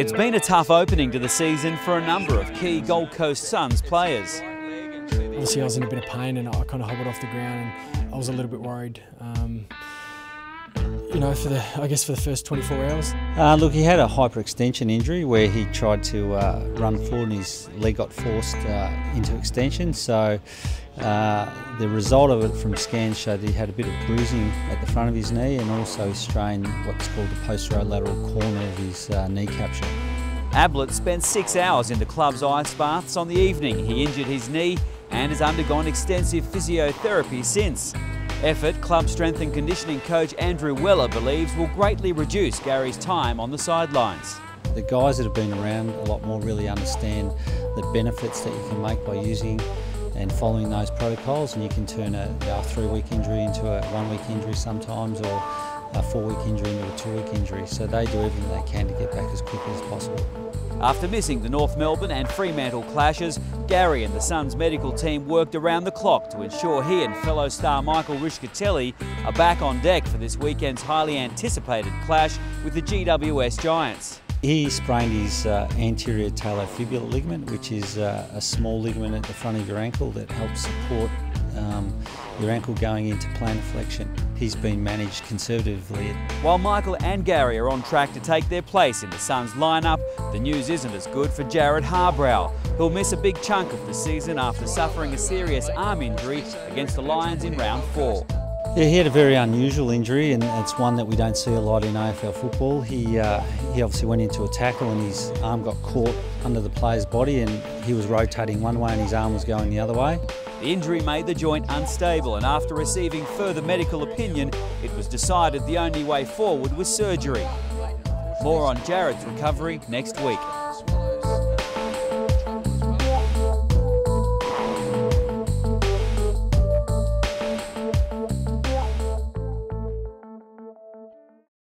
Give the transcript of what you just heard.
It's been a tough opening to the season for a number of key Gold Coast Suns players. Obviously, I was in a bit of pain and I kind of hobbled off the ground and I was a little bit worried. Um, you know, for the I guess for the first 24 hours. Uh, look, he had a hyperextension injury where he tried to uh, run forward and his leg got forced uh, into extension. So uh, the result of it from scans showed that he had a bit of bruising at the front of his knee and also strained what's called the posterolateral corner of his uh, knee capsule. Ablett spent six hours in the club's ice baths on the evening. He injured his knee and has undergone extensive physiotherapy since. Effort, club strength and conditioning coach Andrew Weller believes will greatly reduce Gary's time on the sidelines. The guys that have been around a lot more really understand the benefits that you can make by using and following those protocols and you can turn a, a three-week injury into a one-week injury sometimes or a four-week injury into a two-week injury. So they do everything they can to get back as quickly as possible. After missing the North Melbourne and Fremantle clashes, Gary and the Suns medical team worked around the clock to ensure he and fellow star Michael Rischitelli are back on deck for this weekend's highly anticipated clash with the GWS Giants. He sprained his uh, anterior talofibular ligament, which is uh, a small ligament at the front of your ankle that helps support um, your ankle going into plantar flexion. He's been managed conservatively. While Michael and Gary are on track to take their place in the Suns lineup, the news isn't as good for Jarrod Harbrow, who'll miss a big chunk of the season after suffering a serious arm injury against the Lions in round four. Yeah, he had a very unusual injury, and it's one that we don't see a lot in AFL football. He uh, he obviously went into a tackle, and his arm got caught under the player's body, and he was rotating one way, and his arm was going the other way. The injury made the joint unstable, and after receiving further medical opinion, it was decided the only way forward was surgery. More on Jarrod's recovery next week.